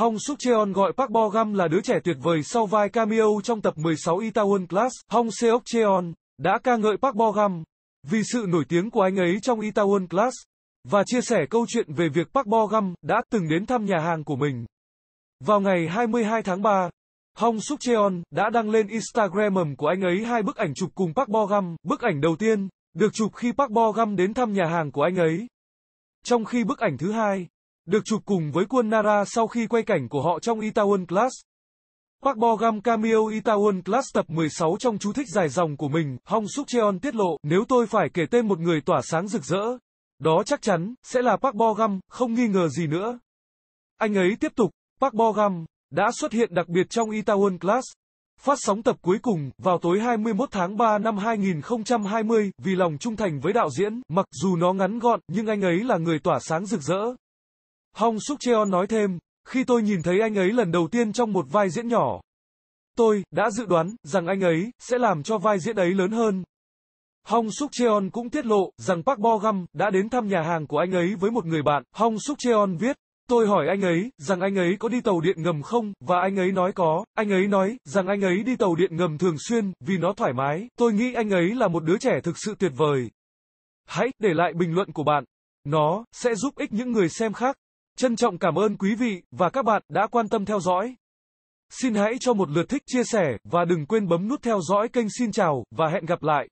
Hong Suk Cheon gọi Park Bo Gum là đứa trẻ tuyệt vời sau vai cameo trong tập 16 Itaewon Class. Hong Seok Cheon đã ca ngợi Park Bo Gum vì sự nổi tiếng của anh ấy trong Itaewon Class và chia sẻ câu chuyện về việc Park Bo Gum đã từng đến thăm nhà hàng của mình. Vào ngày 22 tháng 3, Hong Suk Cheon đã đăng lên Instagram của anh ấy hai bức ảnh chụp cùng Park Bo Gum. Bức ảnh đầu tiên được chụp khi Park Bo Gum đến thăm nhà hàng của anh ấy. Trong khi bức ảnh thứ hai được chụp cùng với quân Nara sau khi quay cảnh của họ trong Itaewon Class. Park Bo Gum cameo Itaewon Class tập 16 trong chú thích dài dòng của mình, Hong Suk Cheon tiết lộ, nếu tôi phải kể tên một người tỏa sáng rực rỡ, đó chắc chắn sẽ là Park Bo Gum, không nghi ngờ gì nữa. Anh ấy tiếp tục, Park Bo Gum đã xuất hiện đặc biệt trong Itaewon Class. Phát sóng tập cuối cùng vào tối 21 tháng 3 năm 2020 vì lòng trung thành với đạo diễn, mặc dù nó ngắn gọn nhưng anh ấy là người tỏa sáng rực rỡ. Hong Suk Cheon nói thêm, khi tôi nhìn thấy anh ấy lần đầu tiên trong một vai diễn nhỏ, tôi đã dự đoán rằng anh ấy sẽ làm cho vai diễn ấy lớn hơn. Hong Suk Cheon cũng tiết lộ rằng Park Bo Gum đã đến thăm nhà hàng của anh ấy với một người bạn. Hong Suk Cheon viết, tôi hỏi anh ấy rằng anh ấy có đi tàu điện ngầm không và anh ấy nói có. Anh ấy nói rằng anh ấy đi tàu điện ngầm thường xuyên vì nó thoải mái. Tôi nghĩ anh ấy là một đứa trẻ thực sự tuyệt vời. Hãy để lại bình luận của bạn. Nó sẽ giúp ích những người xem khác. Trân trọng cảm ơn quý vị và các bạn đã quan tâm theo dõi. Xin hãy cho một lượt thích, chia sẻ và đừng quên bấm nút theo dõi kênh Xin chào và hẹn gặp lại.